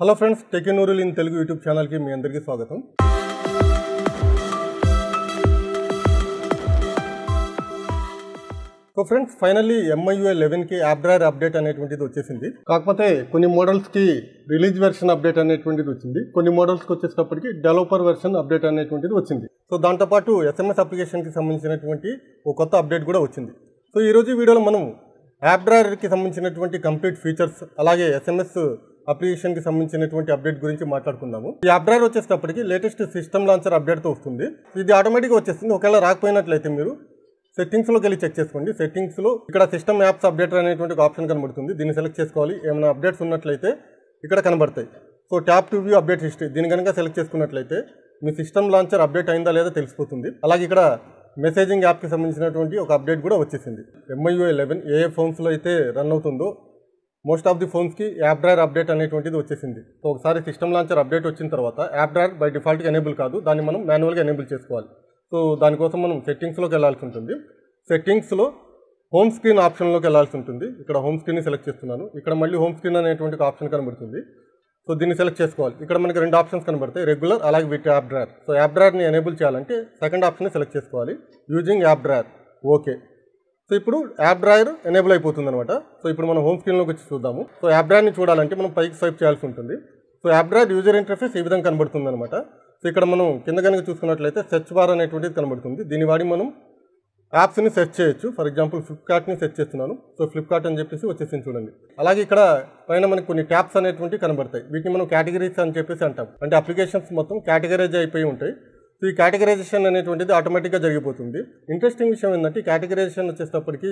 Hello friends టెక్నూరుల్ in Telugu YouTube ఛానల్కి మీ అందరికీ స్వాగతం. సో ఫ్రెండ్స్ ఫైనల్లీ ఎంఐయుఏ లెవెన్కి యాప్ డ్రైవర్ అప్డేట్ అనేటువంటిది వచ్చేసింది. కాకపోతే కొన్ని మోడల్స్కి రిలీజ్ వెర్షన్ అప్డేట్ అనేటువంటిది వచ్చింది. కొన్ని మోడల్స్కి వచ్చేటప్పటికి డెవలపర్ వెర్షన్ అప్డేట్ అనేటువంటిది వచ్చింది. సో దాంతోపాటు ఎస్ఎంఎస్ అప్లికేషన్కి సంబంధించినటువంటి ఒక కొత్త అప్డేట్ కూడా వచ్చింది. సో ఈరోజు వీడియోలో మనం యాప్ డ్రైవర్కి సంబంధించినటువంటి కంప్లీట్ ఫీచర్స్ అలాగే ఎస్ఎంఎస్ అప్లికేషన్కి సంబంధించినటువంటి అప్డేట్ గురించి మాట్లాడుకుందాము. ఈ అప్డేట్ వచ్చేటప్పటికి లేటెస్ట్ సిస్టమ్ లాంచర్ అప్డేట్తో వస్తుంది. ఇది ఆటోమేటిక్గా వచ్చేస్తుంది. ఒకవేళ రాకపోయినట్లయితే మీరు సెట్టింగ్స్లోకి వెళ్ళి చెక్ చేసుకోండి. సెట్టింగ్స్లో ఇక్కడ సిస్టమ్ యాప్స్ అప్డేటర్ అనేటువంటి ఒక ఆప్షన్ కనబడుతుంది. దీన్ని సెలెక్ట్ చేసుకోవాలి. ఏమైనా అప్డేట్స్ ఉన్నట్లయితే ఇక్కడ కనబడతాయి. So tap to view update history దీని కనుక సెలెక్ట్ చేసుకున్నట్లయితే మీ సిస్టమ్ లాంచర్ అప్డేట్ అయిందా లేదా తెలిసిపోతుంది. అలాగే ఇక్కడ మెసేజింగ్ యాప్కి సంబంధించినటువంటి ఒక అప్డేట్ కూడా వచ్చేసింది. ఎంఐయూ ఎలెవెన్ ఏ ఫోన్స్లో అయితే రన్ అవుతుందో మోస్ట్ ఆఫ్ ది ఫోన్స్కి యాప్ డ్రైవర్ అప్డేట్ అనేటువంటిది వచ్చేసింది. సో ఒకసారి సిస్టమ్ లాంచర్ అప్డేట్ వచ్చిన తర్వాత యాప్ డ్రైవర్ బై డిఫాల్ట్గా ఎనేబుల్ కాదు దాన్ని మనం మాన్యువల్గా ఎనేబుల్ చేసుకోవాలి. సో దానికోసం మనం సెట్టింగ్స్లోకి వెళ్ళాల్సి ఉంటుంది. సెట్టింగ్స్లో హోమ్ స్క్రీన్ ఆప్షన్లోకి వెళ్ళాల్సి ఉంటుంది. ఇక్కడ హోమ్ స్క్రీన్ సెలెక్ట్ చేస్తున్నాను. ఇక్కడ మళ్ళీ హోమ్ స్క్రీన్ అనేటువంటి ఆప్షన్ కనబడుతుంది. సో దీన్ని సెలెక్ట్ చేసుకోవాలి. ఇక్కడ మనకి రెండు ఆప్షన్స్ కనబడతాయి రెగ్యులర్ అలాగే with app drawer so app డ్రైవర్ని ఎనేబుల్ చేయాలంటే సెకండ్ ఆప్షన్ సెలెక్ట్ చేసుకోవాలి using app drawer okay. So ఇప్పుడు యాప్ డ్రాయర్ ఎనేబుల్ అయిపోతుంది అనమాట సో ఇప్పుడు మనం హోమ్ స్క్రీన్లోకి వచ్చి చూద్దాము. సో యాప్ డ్రాయర్ని చూడాలంటే మనం పైకి స్వైప్ చేయాల్సి ఉంటుంది. So app drawer user interface ఈ విధంగా కనబడుతుంది అనమాట సో ఇక్కడ మనం కింద కనుక చూసుకున్నట్లయితే సెర్చ్ బార్ అనేటువంటిది కనబడుతుంది. దీని వాడి మనం యాప్స్ని సెర్చ్ చేయొచ్చు. ఫర్ ఎగ్జాంపుల్ ఫ్లిప్కార్ట్ని సెర్చ్ చేస్తున్నాను. సో ఫ్లిప్కార్ట్ అని చెప్పేసి వచ్చేసింది చూడండి. అలాగే ఇక్కడ పైన మనకి కొన్ని ట్యాప్స్ అనేటువంటి కనబడతాయి. వీటిని మనం కేటగిరీస్ అని చెప్పేసి అంటాం. అంటే అప్లికేషన్స్ మొత్తం కేటగరైజ్ అయిపోయి ఉంటాయి. ఈ కేటగరైజేషన్ అనేటువంటిది ఆటోమేటిక్గా జరిగిపోతుంది. ఇంట్రెస్టింగ్ విషయం ఏంటంటే కేటగరైజేషన్ వచ్చేటప్పటికి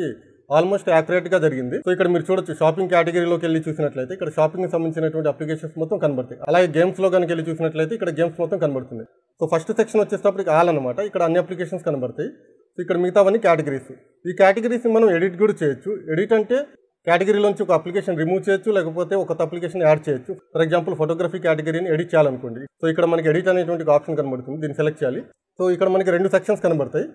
ఆల్మోస్ట్ యాక్యురేట్గా జరిగింది. సో ఇక్కడ మీరు చూడొచ్చు షాపింగ్ కేటగిరీలోకి వెళ్ళి చూసినట్లయితే ఇక్కడ షాపింగ్ సంబంధించినటువంటి అప్లికేషన్స్ మొత్తం కనబడతాయి. అలాగే గేమ్స్లో కనుక వెళ్ళి చూసినట్లయితే ఇక్కడ గేమ్స్ మొత్తం కనబడుతుంది. సో ఫస్ట్ సెక్షన్ వచ్చేటప్పటికి ఆల్ అనమాట ఇక్కడ అన్ని అప్లికేషన్స్ కనబడతాయి. సో ఇక్కడ మిగతావన్నీ కేటగిరీస్ ఈ కేటగిరీస్ని మనం ఎడిట్ కూడా చేయొచ్చు. ఎడిట్ అంటే కేటగిరీలోంచి ఒక అప్లికేషన్ రిమూవ్ చేయొచ్చు లేకపోతే ఒక అప్లికేషన్ యాడ్ చేయొచ్చు. ఫర్ ఎగ్జాంపుల్ ఫోటోగ్రఫీ కేటగిరీని ఎడిట్ చేయాలనుకోండి. సో ఇక్కడ మనకి ఎడిట్ అనేటువంటి ఆప్షన్ కనబడుతుంది. దీన్ని సెలెక్ట్ చేయాలి. సో ఇక్కడ మనకి రెండు సెక్షన్స్ కనబడతాయి.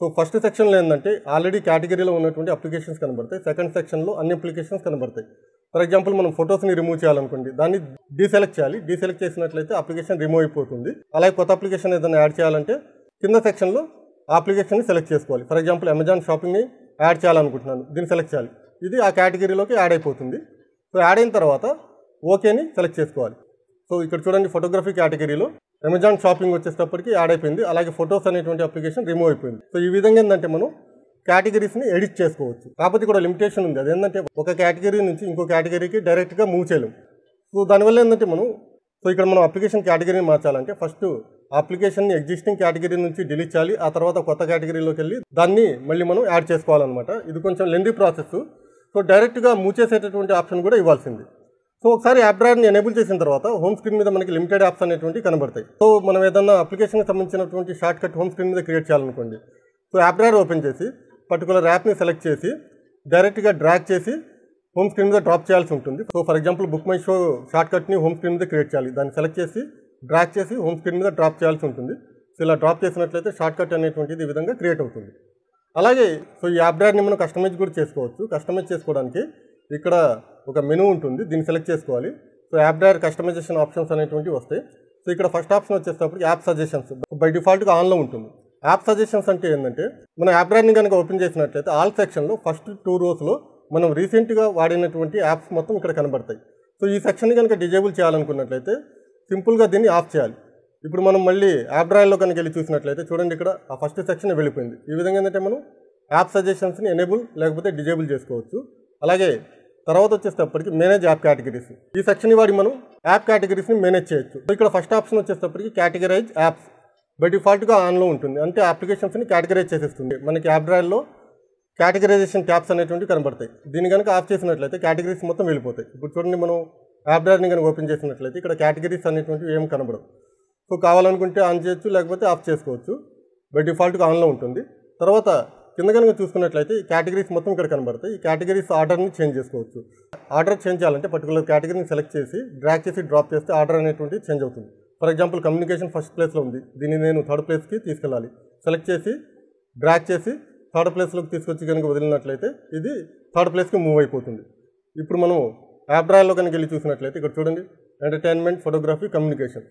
సో ఫస్ట్ సెక్షన్లో ఏంటంటే ఆల్రెడీ కేటగిరీలో ఉన్నటువంటి అప్లికేషన్స్ కనబడతాయి. సెకండ్ సెక్షన్లో అన్ని అప్లికేషన్స్ కనబడతాయి. ఫర్ ఎగ్జాంపుల్ మనం ఫొటోస్ని రిమూవ్ చేయాలనుకోండి దాన్ని డీసెలెక్ట్ చేయాలి. డీసెలెక్ట్ చేసినట్లయితే అప్లికేషన్ రిమూవ్ అయిపోతుంది. అలాగే కొత్త అప్లికేషన్ ఏదైనా యాడ్ చేయాలంటే కింద సెక్షన్లో అప్లికేషన్ని సెలెక్ట్ చేసుకోవాలి. ఫర్ ఎగ్జాంపుల్ అమెజాన్ షాపింగ్ని యాడ్ చేయాలనుకుంటున్నాను. దీన్ని సెలెక్ట్ చేయాలి. ఇది ఆ కేటగిరీలోకి యాడ్ అయిపోతుంది. సో యాడ్ అయిన తర్వాత ఓకేని సెలెక్ట్ చేసుకోవాలి. సో ఇక్కడ చూడండి ఫోటోగ్రఫీ కేటగిరీలో అమెజాన్ షాపింగ్ వచ్చేటప్పటికి యాడ్ అయిపోయింది. అలాగే ఫొటోస్ అనేటువంటి అప్లికేషన్ రిమూవ్ అయిపోయింది. సో ఈ విధంగా ఏంటంటే మనం కేటగిరీస్ని ఎడిట్ చేసుకోవచ్చు. కాకపోతే కూడా లిమిటేషన్ ఉంది. అదేంటంటే ఒక కేటగిరీ నుంచి ఇంకో కేటగిరీకి డైరెక్ట్గా మూవ్ చేయలేము. సో దానివల్ల ఏంటంటే మనం సో ఇక్కడ మనం అప్లికేషన్ కేటగిరీని మార్చాలంటే ఫస్ట్ అప్లికేషన్ని ఎగ్జిస్టింగ్ కేటగిరీ నుంచి డిలీట్ చేయాలి. ఆ తర్వాత కొత్త కేటగిరీలోకి వెళ్ళి దాన్ని మళ్ళీ మనం యాడ్ చేసుకోవాలన్నమాట. ఇది కొంచెం లెందీ ప్రాసెస్. సో డైరెక్ట్గా మూచేసేటటువంటి ఆప్షన్ కూడా ఇవ్వాల్సింది. సో ఒకసారి యాప్ డ్రాయర్ని ఎనేబుల్ చేసిన తర్వాత హోమ్ స్క్రీన్ మీద మనకి లిమిటెడ్ యాప్స్ అనేటువంటి కనబడతాయి. సో మనం ఏదన్నా అప్లికేషన్కి సంబంధించినటువంటి షార్ట్ కట్ హోమ్ స్క్రీన్ మీద క్రియేట్ చేయాలనుకోండి. సో యాప్ డ్రాయర్ ఓపెన్ చేసి పర్టికులర్ యాప్ని సెలెక్ట్ చేసి డైరెక్ట్గా డ్రాగ్ చేసి హోమ్ స్క్రీన్ మీద డ్రాప్ చేయాల్సి ఉంటుంది. So for example Book My Show short కట్ని హోమ్ స్క్రీన్ మీద క్రియేట్ చేయాలి. దాన్ని సెలెక్ట్ చేసి డ్రాక్ చేసి హోమ్ స్క్రీన్ మీద డ్రాప్ చేయాల్సి ఉంటుంది. సో ఇలా డ్రాప్ చేసినట్లయితే షార్ట్ కట్ అనేటువంటిది ఈ విధంగా క్రియేట్ అవుతుంది. అలాగే సో ఈ యాప్ డ్రైవర్ని మనం కస్టమైజ్ కూడా చేసుకోవచ్చు. కస్టమైజ్ చేసుకోవడానికి ఇక్కడ ఒక మెనూ ఉంటుంది. దీన్ని సెలెక్ట్ చేసుకోవాలి. So app drawer customization options అనేటువంటివి వస్తాయి. సో ఇక్కడ ఫస్ట్ ఆప్షన్ వచ్చేటప్పుడు యాప్ సజెషన్స్. బై డిఫాల్ట్గా ఆన్లో ఉంటుంది. యాప్ సజెషన్స్ అంటే ఏంటంటే మనం యాప్ డ్రైవ్ని కనుక ఓపెన్ చేసినట్లయితే ఆల్ సెక్షన్లో ఫస్ట్ టూ రోస్లో మనం రీసెంట్గా వాడినటువంటి యాప్స్ మొత్తం ఇక్కడ కనబడతాయి. సో ఈ సెక్షన్ కనుక డిజేబుల్ చేయాలనుకున్నట్లయితే సింపుల్గా దీన్ని ఆఫ్ చేయాలి. ఇప్పుడు మనం మళ్ళీ యాప్ డ్రైవ్లో కనుక వెళ్ళి చూసినట్లయితే చూడండి ఇక్కడ ఆ ఫస్ట్ సెక్షన్ వెళ్ళిపోయింది. ఈ విధంగా ఏంటంటే మనం యాప్ సజెషన్స్ని ఎనేబుల్ లేకపోతే డిజేబుల్ చేసుకోవచ్చు. అలాగే తర్వాత వచ్చేటప్పటికి మేనేజ్ యాప్ కేటగిరీస్. ఈ సెక్షన్ వాడి మనం యాప్ కేటగిరీస్ని మేనేజ్ చేయొచ్చు. ఇక్కడ ఫస్ట్ ఆప్షన్ వచ్చేటప్పటికి కేటగరైజ్ యాప్స్. బై డిఫాల్ట్గా ఆన్లో ఉంటుంది. అంటే అప్లికేషన్స్ని కేటగరైజ్ చేసేస్తుంది. మనకి యాప్ డ్రైవ్లో కేటగరైజేషన్ ట్యాప్స్ అనేటువంటి కనబడతాయి. దీన్ని కనుక ఆఫ్ చేసినట్లయితే కేటగిరీస్ మొత్తం వెళ్ళిపోతాయి. ఇప్పుడు చూడండి మనం యాప్ డ్రైవ్ని కనుక ఓపెన్ చేసినట్లయితే ఇక్కడ కేటగిరీస్ అనేటువంటివి ఏం కనబడవు. సో కావాలనుకుంటే ఆన్ చేయొచ్చు లేకపోతే ఆఫ్ చేసుకోవచ్చు. బై డిఫాల్ట్గా ఆన్లో ఉంటుంది. తర్వాత కింద కనుక చూసుకున్నట్లయితే ఈ కేటగిరీస్ మొత్తం ఇక్కడ కనబడతాయి. ఈ కేటగిరీస్ ఆర్డర్ని చేంజ్ చేసుకోవచ్చు. ఆర్డర్ చేంజ్ చేయాలంటే పర్టికులర్ కేటగిరీని సెలెక్ట్ చేసి డ్రాక్ చేసి డ్రాప్ చేస్తే ఆర్డర్ అనేటువంటి చేంజ్ అవుతుంది. ఫర్ ఎగ్జాంపుల్ కమ్యూనికేషన్ ఫస్ట్ ప్లేస్లో ఉంది. దీన్ని నేను థర్డ్ ప్లేస్కి తీసుకెళ్ళాలి. సెలెక్ట్ చేసి డ్రాక్ చేసి థర్డ్ ప్లేస్లోకి తీసుకొచ్చి కనుక వదిలినట్లయితే ఇది థర్డ్ ప్లేస్కి మూవ్ అయిపోతుంది. ఇప్పుడు మనం యాప్ డ్రాయర్లో కనుక వెళ్ళి చూసినట్లయితే ఇక్కడ చూడండి. Entertainment photography communication.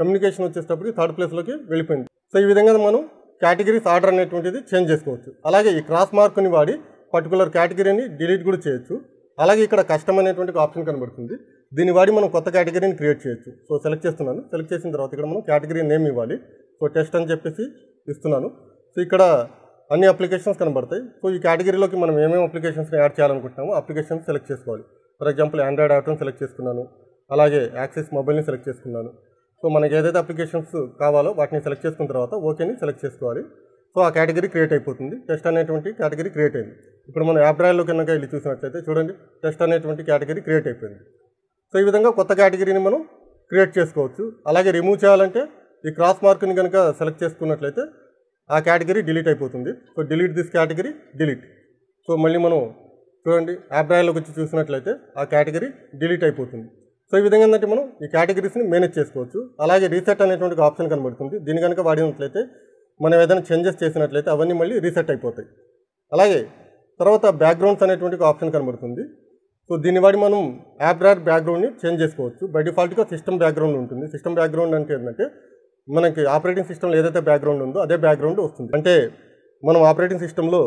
కమ్యూనికేషన్ వచ్చేటప్పటికి థర్డ్ ప్లేస్లోకి వెళ్ళిపోయింది. సో ఈ విధంగా మనం కేటగిరీస్ ఆర్డర్ అనేటువంటిది చేంజ్ చేసుకోవచ్చు. అలాగే ఈ క్రాస్ మార్క్ని వాడి పర్టికులర్ కేటగిరీని డిలీట్ కూడా చేయొచ్చు. అలాగే ఇక్కడ కష్టం అనేటువంటి ఆప్షన్ కనబడుతుంది. దీన్ని వాడి మనం కొత్త కేటగిరీని క్రియేట్ చేయొచ్చు. సో సెలెక్ట్ చేస్తున్నాను. సెలెక్ట్ చేసిన తర్వాత ఇక్కడ మనం కేటగిరీ నేమ్ ఇవ్వాలి. సో టెస్ట్ అని చెప్పేసి ఇస్తున్నాను. సో ఇక్కడ అన్ని అప్లికేషన్స్ కనబడతాయి. సో ఈ కేటగిరీలోకి మనం ఏమేమి అప్లికేషన్స్ని యాడ్ చేయాలనుకుంటున్నామో అప్లికేషన్స్ సెలెక్ట్ చేసుకోవాలి. ఫర్ ఎగ్జాంపుల్ ఆండ్రాయిడ్ యాప్ని సెలెక్ట్ చేసుకున్నాను. అలాగే యాక్సెస్ మొబైల్ని సెలెక్ట్ చేసుకున్నాను. సో మనకి ఏదైతే అప్లికేషన్స్ కావాలో వాటిని సెలెక్ట్ చేసుకున్న తర్వాత ఓకేని సెలెక్ట్ చేసుకోవాలి. సో ఆ కేటగిరీ క్రియేట్ అయిపోతుంది. టెస్ట్ అనేటువంటి కేటగిరీ క్రియేట్ అయింది. ఇప్పుడు మనం యాప్ డ్రైవ్లో కనుక వెళ్ళి చూసినట్లయితే చూడండి టెస్ట్ అనేటువంటి కేటగిరీ క్రియేట్ అయిపోయింది. సో ఈ విధంగా కొత్త కేటగిరీని మనం క్రియేట్ చేసుకోవచ్చు. అలాగే రిమూవ్ చేయాలంటే ఈ క్రాస్ మార్క్ని కనుక సెలెక్ట్ చేసుకున్నట్లయితే ఆ కేటగిరీ డిలీట్ అయిపోతుంది. So delete this category delete so మళ్ళీ మనం చూడండి యాప్ డ్రైవ్లోకి వచ్చి చూసినట్లయితే ఆ కేటగిరీ డిలీట్ అయిపోతుంది. సో ఈ విధంగా ఏంటంటే మనం ఈ కేటగిరీస్ని మేనేజ్ చేసుకోవచ్చు. అలాగే రీసెట్ అనేటువంటి ఆప్షన్ కనబడుతుంది. దీని కనుక వాడినట్లయితే మనం ఏదైనా చేంజెస్ చేసినట్లయితే అవన్నీ మళ్ళీ రీసెట్ అయిపోతాయి. అలాగే తర్వాత బ్యాక్గ్రౌండ్స్ అనేటువంటి ఆప్షన్ కనబడుతుంది. సో దీన్ని వాడి మనం యాప్ బ్యాక్గ్రౌండ్ని చేంజ్ చేసుకోవచ్చు. బై డిఫాల్ట్గా సిస్టమ్ బ్యాక్గ్రౌండ్ ఉంటుంది. సిస్టమ్ బ్యాక్గ్రౌండ్ అంటే ఏంటంటే మనకి ఆపరేటింగ్ సిస్టమ్లో ఏదైతే బ్యాక్గ్రౌండ్ ఉందో అదే బ్యాక్గ్రౌండ్ వస్తుంది. అంటే మనం ఆపరేటింగ్ సిస్టంలో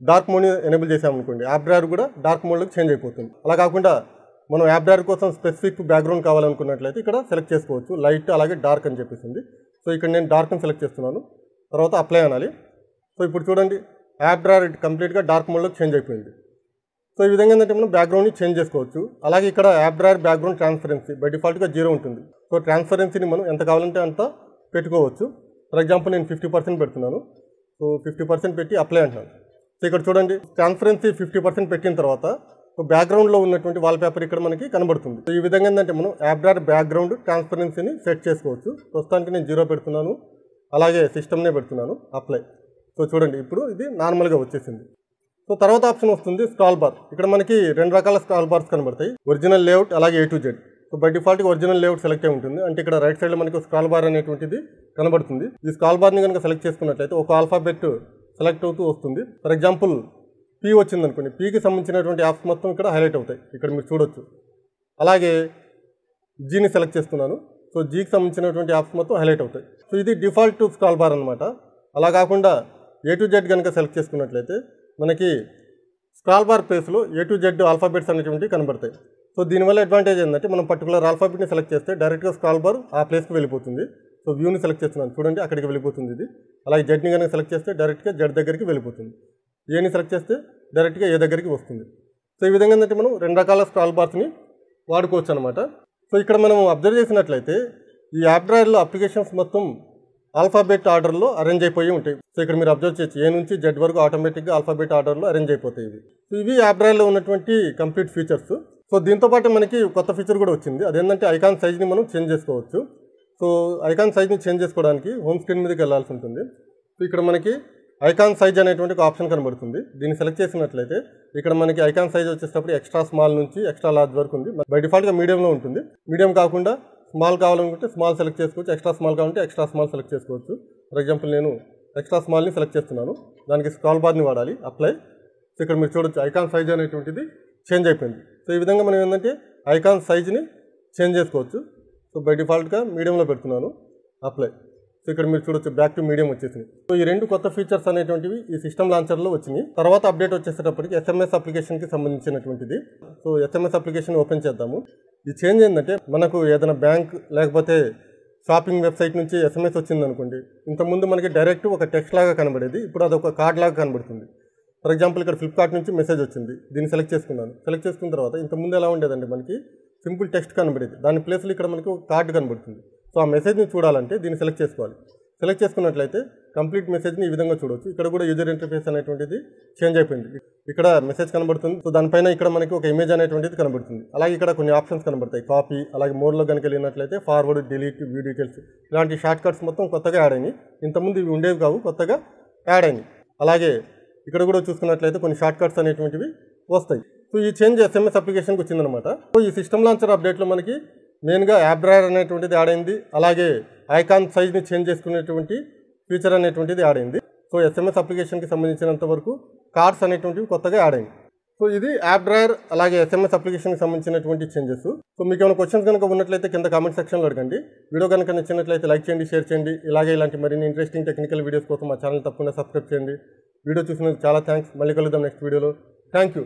డార్క్ మోడ్ని ఎనేబుల్ చేసామనుకోండి యాప్ కూడా డార్క్ మోడ్లోకి చేంజ్ అయిపోతుంది. అలా కాకుండా మనం యాప్ డ్రైవర్ కోసం స్పెసిఫిక్ బ్యాక్గ్రౌండ్ కావాలనుకున్నట్లయితే ఇక్కడ సెలెక్ట్ చేసుకోవచ్చు. లైట్ అలాగే డార్క్ అని చెప్పేసింది. సో ఇక్కడ నేను డార్క్ని సెలెక్ట్ చేస్తున్నాను. తర్వాత అప్లై అనాలి. సో ఇప్పుడు చూడండి. యాప్ డ్రైవర్ కంప్లీట్గా డార్క్ మోడ్లోకి చేంజ్ అయిపోయింది. సో ఈ విధంగా ఏంటంటే మనం బ్యాక్గ్రౌండ్ని చేంజ్ చేసుకోవచ్చు. అలాగే ఇక్కడ app drawer background transparency by డిఫాల్ట్గా జీరో ఉంటుంది. సో ట్రాన్స్పరెన్సీని మనం ఎంత కావాలంటే అంత పెట్టుకోవచ్చు. ఫర్ ఎగ్జాంపుల్ నేను ఫిఫ్టీ పర్సెంట్ పెడుతున్నాను. సో ఫిఫ్టీ పర్సెంట్ పెట్టి అప్లై అంటున్నాను. సో ఇక్కడ చూడండి. ట్రాన్స్పరెన్సీ ఫిఫ్టీ పర్సెంట్ పెట్టిన తర్వాత బ్యాక్గ్రౌండ్లో ఉన్నటువంటి వాల్ పేపర్ ఇక్కడ మనకి కనబడుతుంది. సో ఈ విధంగా ఏంటంటే మనం యాప్ బ్యాక్గ్రౌండ్ ట్రాన్స్పరెన్సీని సెట్ చేసుకోవచ్చు. ప్రస్తుతానికి నేను జీరో పెడుతున్నాను. అలాగే సిస్టమ్నే పెడుతున్నాను. అప్లై సో చూడండి ఇప్పుడు ఇది నార్మల్గా వచ్చేసింది. సో తర్వాత ఆప్షన్ వస్తుంది స్క్రాల్ బార్ ఇక్కడ మనకి రెండు రకాల స్క్రాల్ బార్స్ కనబడతాయి. ఒరిజినల్ లేఅవుట్ అలాగే A to Z so by డిఫాల్ట్గా ఒరిజినల్ లేఅవుట్ సెలెక్ట్ అయి ఉంటుంది. అంటే ఇక్కడ రైట్ సైడ్లో మనకి స్కాల్ బార్ అనేటువంటిది కనబడుతుంది. ఈ స్కాల్ బార్ని కనుక సెలెక్ట్ చేసుకున్నట్లయితే ఒక ఆల్ఫాబెట్ సెలెక్ట్ అవుతూ వస్తుంది. ఫర్ ఎగ్జాంపుల్ పీ వచ్చింది అనుకోండి పీకి సంబంధించినటువంటి యాప్స్ మొత్తం ఇక్కడ హైలైట్ అవుతాయి. ఇక్కడ మీరు చూడొచ్చు. అలాగే జీని సెలెక్ట్ చేస్తున్నాను. సో జీకి సంబంధించినటువంటి యాప్స్ మొత్తం హైలైట్ అవుతాయి. సో ఇది డిఫాల్ట్ స్కాల్ బార్ అనమాట అలా కాకుండా ఏ టు జెడ్ కనుక సెలెక్ట్ చేసుకున్నట్లయితే మనకి స్క్రాల్ బార్ ప్లేస్లో ఏ టు జెడ్ ఆల్ఫాబెట్స్ అనేటువంటివి కనబడతాయి. సో దీనివల్ల అడ్వాంటేజ్ ఏంటంటే మనం పర్టికులర్ ఆల్ఫాబెట్ని సెలెక్ట్ చేస్తే డైరెక్ట్గా స్క్రాల్ బార్ ఆ ప్లేస్కి వెళ్ళిపోతుంది. సో వ్యూని సెలెక్ట్ చేస్తున్నాను. చూడండి అక్కడికి వెళ్ళిపోతుంది ఇది. అలాగే జెడ్ని కనుక సెలెక్ట్ చేస్తే డైరెక్ట్గా జెడ్ దగ్గరికి వెళ్ళిపోతుంది. ఏని సెలెక్ట్ చేస్తే డైరెక్ట్గా ఏ దగ్గరికి వస్తుంది. సో ఈ విధంగా ఏంటంటే మనం రెండు రకాల స్క్రాల్ బార్స్ని వాడుకోవచ్చు అనమాట సో ఇక్కడ మనం అబ్జర్వ్ చేసినట్లయితే ఈ యాప్ డ్రాయర్లో అప్లికేషన్స్ మొత్తం ఆల్ఫాబెట్ ఆర్డర్లో అరేంజ్ అయిపోయి ఉంటాయి. సో ఇక్కడ మీరు అబ్జర్వ్ చేయొచ్చు. ఏ నుంచి జెడ్ వరకు ఆటోమేటిక్గా ఆల్ఫాబెట్ ఆర్డర్లో అరేంజ్ అయిపోతాయి ఇవి. సో ఇవి యాప్ డ్రాయర్లో ఉన్నటువంటి కంప్లీట్ ఫీచర్స్ సో దీంతో పాటు మనకి కొత్త ఫీచర్ కూడా వచ్చింది. అదేంటంటే ఐకాన్ సైజ్ని మనం చేంజ్ చేసుకోవచ్చు. సో ఐకాన్ సైజ్ని చేంజ్ చేసుకోవడానికి హోమ్ స్క్రీన్ మీదకి వెళ్ళాల్సి ఉంటుంది. సో ఇక్కడ మనకి ఐకాన్ సైజ్ అనేటువంటి ఒక ఆప్షన్ కనబడుతుంది. దీన్ని సెలెక్ట్ చేసినట్లయితే ఇక్కడ మనకి ఐకాన్ సైజ్ వచ్చేటప్పుడు ఎక్స్ట్రా స్మాల్ నుంచి ఎక్స్ట్రా లార్జ్ వరకు ఉంది. బై డిఫాల్ట్గా మీడియంలో ఉంటుంది. మీడియం కాకుండా స్మాల్ కావాలనుకుంటే స్మాల్ సెలెక్ట్ చేసుకోవచ్చు. ఎక్స్ట్రా స్మాల్ కావాలంటే ఎక్స్ట్రా స్మాల్ సెలెక్ట్ చేసుకోవచ్చు. ఫర్ ఎగ్జాంపుల్ నేను ఎక్స్ట్రా స్మాల్ని సెలెక్ట్ చేస్తున్నాను. దానికి స్క్రాల్ బార్ని వాడాలి. అప్లై సో ఇక్కడ మీరు చూడొచ్చు ఐకాన్ సైజ్ అనేటువంటిది చేంజ్ అయిపోయింది. సో ఈ విధంగా మనం ఏంటంటే ఐకాన్ సైజ్ని చేంజ్ చేసుకోవచ్చు. సో బై డిఫాల్ట్గా మీడియంలో పెడుతున్నాను. అప్లై సో ఇక్కడ మీరు చూడొచ్చు బ్యాక్ టు మీడియం వచ్చేసింది సో ఈ రెండు కొత్త ఫీచర్స్ అనేటువంటివి ఈ సిస్టమ్ లాంచర్లో వచ్చినాయి. తర్వాత అప్డేట్ వచ్చేసేటప్పటికి ఎస్ఎంఎస్ అప్లికేషన్కి సంబంధించినటువంటిది. సో ఎస్ఎంఎస్ అప్లికేషన్ ఓపెన్ చేద్దాము. ఈ చేంజ్ ఏంటంటే మనకు ఏదైనా బ్యాంక్ లేకపోతే షాపింగ్ వెబ్సైట్ నుంచి ఎస్ఎంఎస్ వచ్చింది అనుకోండి ఇంతకుముందు మనకి డైరెక్ట్ ఒక టెక్స్ట్ లాగా కనబడేది ఇప్పుడు అదొక కార్డ్ లాగా కనబడుతుంది. ఫర్ ఎగ్జాంపుల్ ఇక్కడ ఫ్లిప్కార్ట్ నుంచి మెసేజ్ వచ్చింది దీన్ని సెలెక్ట్ చేసుకున్నాను. సెలెక్ట్ చేసుకున్న తర్వాత ఇంతకుముందు ఎలా ఉండేదండి మనకి సింపుల్ టెక్స్ట్ కనబడేది. దాని ప్లేస్లో ఇక్కడ మనకి ఒక కార్డు కనబడుతుంది. సో ఆ మెసేజ్ని చూడాలంటే దీన్ని సెలెక్ట్ చేసుకోవాలి. సెలెక్ట్ చేసుకున్నట్లయితే కంప్లీట్ మెసేజ్ని ఈ విధంగా చూడవచ్చు ఇక్కడ కూడా యూజర్ ఇంటర్ఫేస్ అనేటువంటిది చేంజ్ అయిపోయింది. ఇక్కడ మెసేజ్ కనబడుతుంది. సో దానిపైన ఇక్కడ మనకి ఒక ఇమేజ్ అనేటువంటిది కనబడుతుంది. అలాగే ఇక్కడ కొన్ని ఆప్షన్స్ కనబడతాయి. కాపీ అలాగే మోడ్లో కనుక వెళ్ళినట్లయితే ఫార్వర్డ్ డిలీట్ వ్యూ డీటెయిల్స్ ఇలాంటి షార్ట్ కట్స్ మొత్తం కొత్తగా యాడ్ అయినాయి. ఇంతకుముందు ఇవి ఉండేవి కావు కొత్తగా యాడ్ అయినాయి. అలాగే ఇక్కడ కూడా చూసుకున్నట్లయితే కొన్ని షార్ట్ కట్స్ అనేటువంటివి వస్తాయి. సో ఈ చేంజ్ ఎస్ఎంఎస్ అప్లికేషన్కి వచ్చిందనమాట సో ఈ సిస్టమ్ లాంచర్ అప్డేట్లో మనకి మెయిన్గా యాప్ డ్రైవర్ అనేటువంటిది యాడ్ అయింది. అలాగే ఐకాన్ సైజ్ని చేంజ్ చేసుకునేటువంటి ఫీచర్ అనేటువంటిది యాడ్ అయింది. సో ఎస్ఎంఎస్ అప్లికేషన్కి సంబంధించినంత వరకు కార్డ్స్ అనేటువంటివి కొత్తగా యాడ్ అయింది. సో ఇది యాప్ డ్రైవర్ అలాగే ఎస్ఎంఎస్ అప్లికేషన్కి సంబంధించినటువంటి చేంజెస్. సో మీకు ఏమైనా క్వశ్చన్స్ కనుక ఉన్నట్లయితే కింద కామెంట్ సెక్షన్లో అడగండి. వీడియో కనుక నచ్చినట్లయితే లైక్ చేయండి షేర్ చేయండి. ఇలాగే ఇలాంటి మరిన్ని ఇంట్రెస్టింగ్ టెక్నికల్ వీడియోస్ కోసం మా ఛానల్ తప్పకుండా సబ్స్క్రైబ్ చేయండి. వీడియో చూసినందుకు చాలా థ్యాంక్స్ మళ్ళీ కలుద్దాం నెక్స్ట్ వీడియోలో థ్యాంక్ యూ